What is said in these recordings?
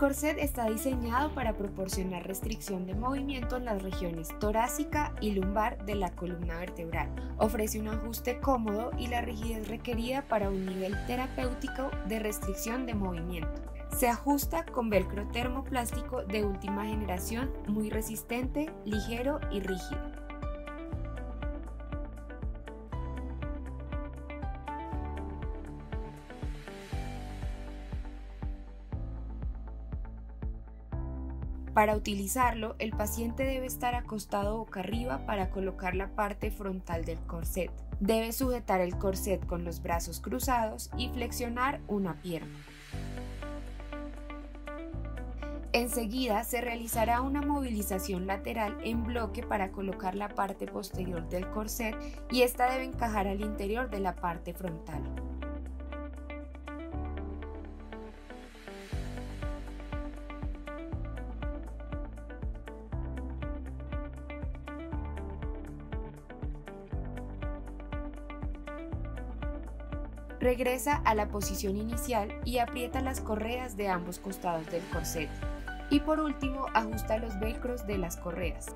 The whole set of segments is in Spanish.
corset está diseñado para proporcionar restricción de movimiento en las regiones torácica y lumbar de la columna vertebral. Ofrece un ajuste cómodo y la rigidez requerida para un nivel terapéutico de restricción de movimiento. Se ajusta con velcro termoplástico de última generación muy resistente, ligero y rígido. Para utilizarlo, el paciente debe estar acostado boca arriba para colocar la parte frontal del corset. Debe sujetar el corset con los brazos cruzados y flexionar una pierna. Enseguida se realizará una movilización lateral en bloque para colocar la parte posterior del corset y esta debe encajar al interior de la parte frontal. Regresa a la posición inicial y aprieta las correas de ambos costados del corset. Y por último, ajusta los velcros de las correas.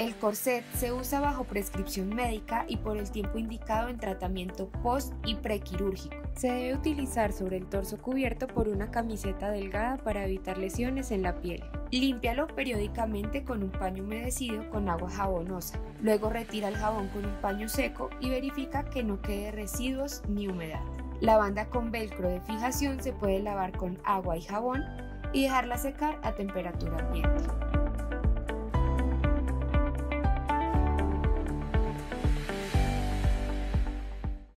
El corset se usa bajo prescripción médica y por el tiempo indicado en tratamiento post y prequirúrgico. Se debe utilizar sobre el torso cubierto por una camiseta delgada para evitar lesiones en la piel. Límpialo periódicamente con un paño humedecido con agua jabonosa. Luego retira el jabón con un paño seco y verifica que no quede residuos ni humedad. La banda con velcro de fijación se puede lavar con agua y jabón y dejarla secar a temperatura ambiente.